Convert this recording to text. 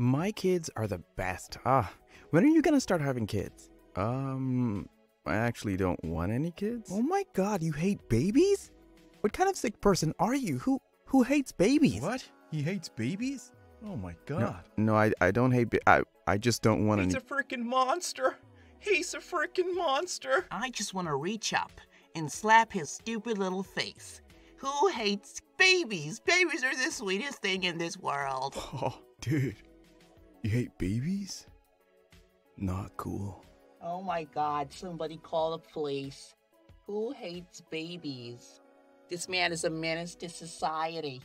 My kids are the best. Ah, when are you gonna start having kids? Um, I actually don't want any kids. Oh my god, you hate babies? What kind of sick person are you? Who who hates babies? What? He hates babies? Oh my No, god. no, I, I don't hate. Ba- I, I just don't want He's any. He's a freaking monster. He's a freaking monster. I just want to reach up and slap his stupid little face. Who hates babies? Babies are the sweetest thing in this world. Oh, dude, you hate babies? Not cool. Oh my god, somebody call the police. Who hates babies? This man is a menace to society.